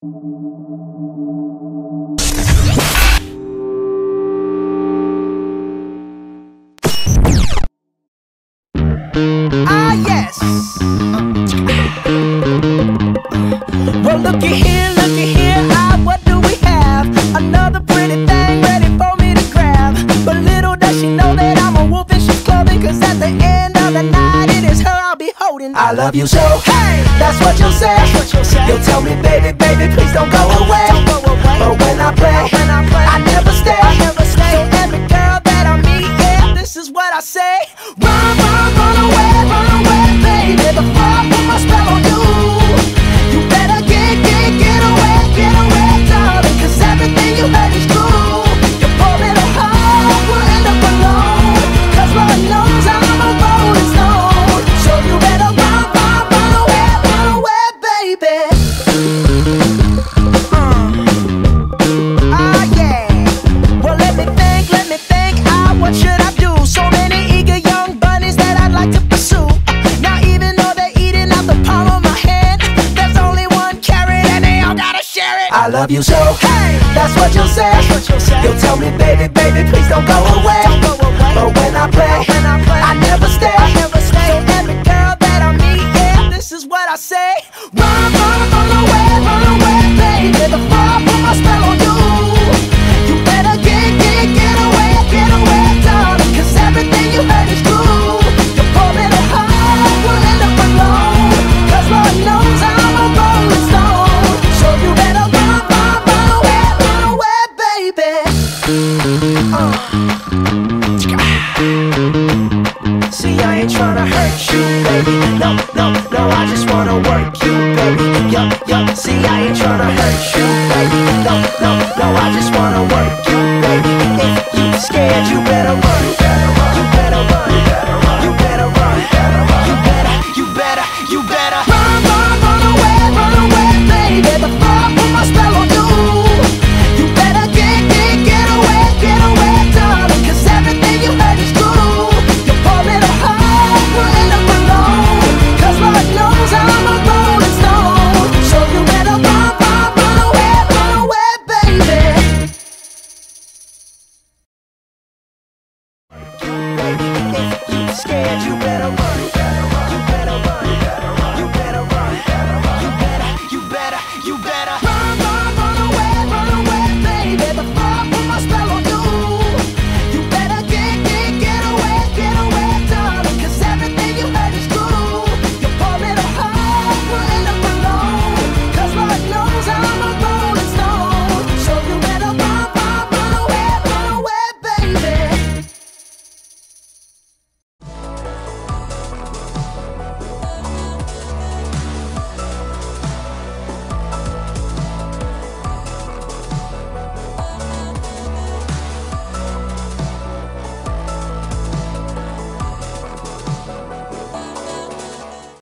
Thank you. I love you so. Hey, that's what you'll say. That's what you'll, say. you'll tell me, baby, baby, please don't go away. Don't go away. But when love you so. Hey, that's what you'll say. You'll tell me, baby, baby, please don't go away. Uh. See, I ain't tryna hurt you, baby. No, no, no, I just wanna work you, baby. Yup, yup. See, I ain't tryna hurt you, baby. No, no, no, I just wanna work you.